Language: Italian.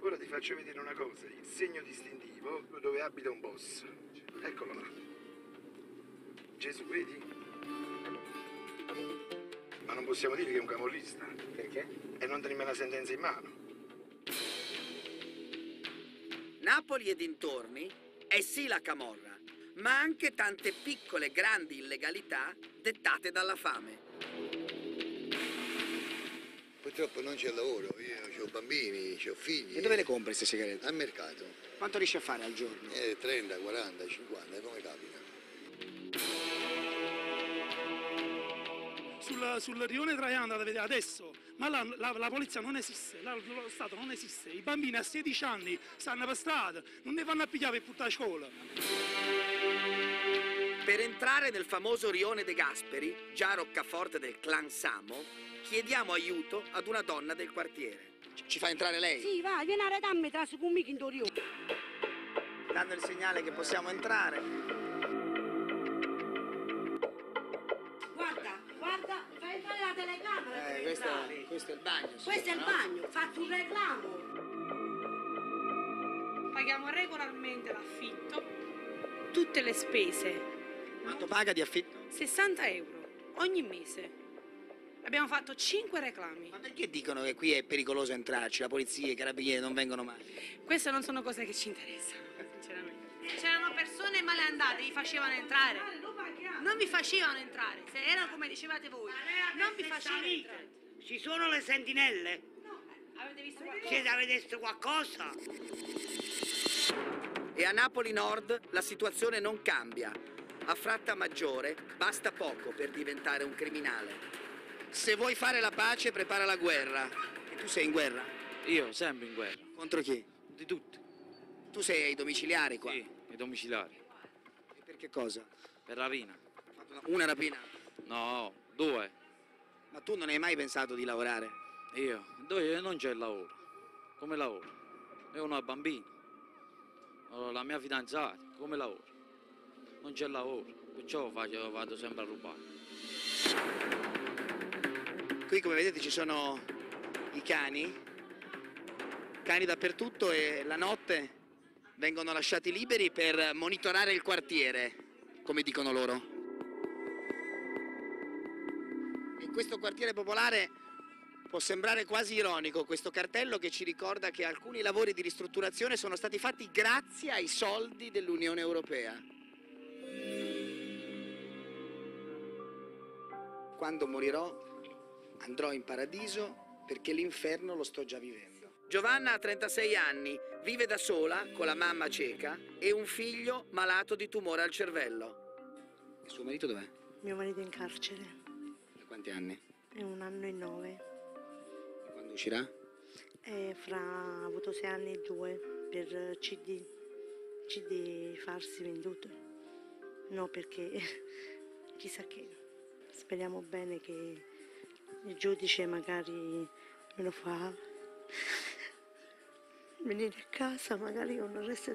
Ora ti faccio vedere una cosa, il segno distintivo dove abita un boss. Eccolo là. Gesù, vedi? Ma non possiamo dire che è un camorrista. Perché? E non tenermi la sentenza in mano. Napoli e dintorni è sì la camorra, ma anche tante piccole grandi illegalità dettate dalla fame. Purtroppo non c'è lavoro, io ho bambini, ho figli. E dove le compri queste sigarette? Al mercato. Quanto riesci a fare al giorno? Eh, 30, 40, 50, come capita. sul, sul rione Traiano da vedere adesso, ma là la, la polizia non esiste, là lo Stato non esiste, i bambini a 16 anni stanno per strada, non ne vanno a pigliare per portare a scuola. Per entrare nel famoso rione De Gasperi, già roccaforte del clan Samo, chiediamo aiuto ad una donna del quartiere. Ci fa entrare lei? Sì, va, vieni a dammi tra su conmigo in Torio. Dando il segnale che possiamo entrare. Guarda, guarda, fai entrare la telecamera. Eh, questo, questo è il bagno. Questo è il no? bagno, faccio un reclamo. Paghiamo regolarmente l'affitto, tutte le spese, Quanto paga di affitto? 60 euro ogni mese. Abbiamo fatto 5 reclami. Ma perché dicono che qui è pericoloso entrarci? La polizia e i carabinieri non vengono mai. Queste non sono cose che ci interessano, sinceramente. C'erano persone male andate, vi facevano entrare. Non vi facevano entrare, se erano come dicevate voi. Non vi facevano entrare. Ci sono le sentinelle? Avete visto qualcosa? Siete, avete visto qualcosa? E a Napoli Nord la situazione non cambia. A Fratta Maggiore basta poco per diventare un criminale. Se vuoi fare la pace, prepara la guerra. E tu sei in guerra? Io sempre in guerra, Contro chi? di tutti. Tu sei ai domiciliari qua. Sì, i domiciliari. E per che cosa? Per rapina. Hai fatto una- rapina. No, due. Ma tu non hai mai pensato di lavorare? Io, dove non c'è lavoro. Come lavoro? Io ho bambina. Ho la mia fidanzata, come lavoro? Non c'è lavoro, perciò faccio- vado sempre a rubare. Qui come vedete ci sono i cani, cani dappertutto e la notte vengono lasciati liberi per monitorare il quartiere, come dicono loro. In questo quartiere popolare può sembrare quasi ironico questo cartello che ci ricorda che alcuni lavori di ristrutturazione sono stati fatti grazie ai soldi dell'Unione Europea. Quando morirò andrò in paradiso perché l'inferno lo sto già vivendo. Giovanna ha 36 anni, vive da sola con la mamma cieca e un figlio malato di tumore al cervello. Il suo marito dov'è? Mio marito è in carcere, Da quanti anni? è un anno e nove. E quando uscirà? E fra ha avuto sei anni e due per CD, CD farsi venduto. No, perché chissà che. Speriamo bene che il giudice magari me lo fa. Venire a casa, magari con un arresto